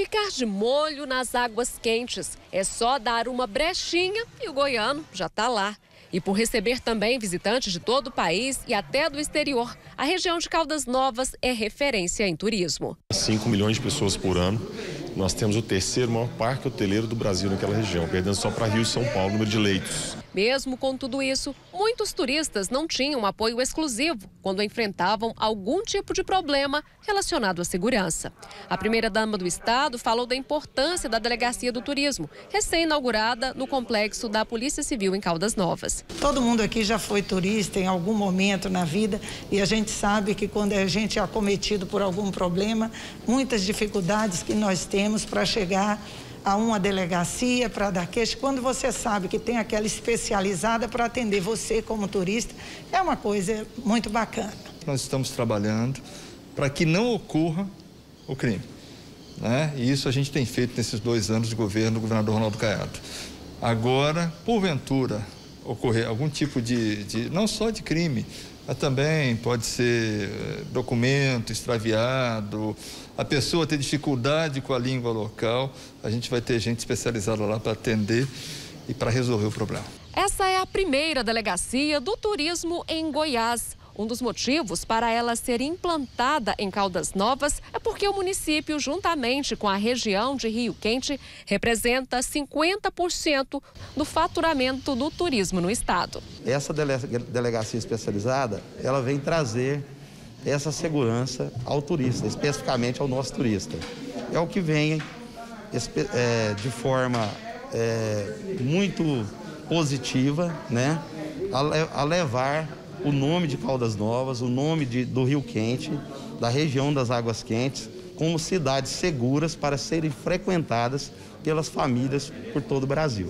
ficar de molho nas águas quentes. É só dar uma brechinha e o goiano já está lá. E por receber também visitantes de todo o país e até do exterior, a região de Caldas Novas é referência em turismo. 5 milhões de pessoas por ano. Nós temos o terceiro maior parque hoteleiro do Brasil naquela região, perdendo só para Rio e São Paulo, número de leitos. Mesmo com tudo isso, muitos turistas não tinham apoio exclusivo quando enfrentavam algum tipo de problema relacionado à segurança. A primeira-dama do estado falou da importância da Delegacia do Turismo, recém-inaugurada no complexo da Polícia Civil em Caldas Novas. Todo mundo aqui já foi turista em algum momento na vida e a gente sabe que quando a gente é acometido por algum problema, muitas dificuldades que nós temos para chegar a uma delegacia para dar queixa, quando você sabe que tem aquela especializada para atender você como turista, é uma coisa muito bacana. Nós estamos trabalhando para que não ocorra o crime. Né? E isso a gente tem feito nesses dois anos de governo do governador Ronaldo Caiado. Agora, porventura, ocorrer algum tipo de, de não só de crime, mas também pode ser eh, documento extraviado, a pessoa ter dificuldade com a língua local, a gente vai ter gente especializada lá para atender e para resolver o problema. Essa é a primeira delegacia do turismo em Goiás. Um dos motivos para ela ser implantada em Caldas Novas é porque o município, juntamente com a região de Rio Quente, representa 50% do faturamento do turismo no estado. Essa delegacia especializada, ela vem trazer essa segurança ao turista, especificamente ao nosso turista. É o que vem é, de forma é, muito positiva, né, a, a, levar o nome de Caldas Novas, o nome de, do Rio Quente, da região das Águas Quentes, como cidades seguras para serem frequentadas pelas famílias por todo o Brasil.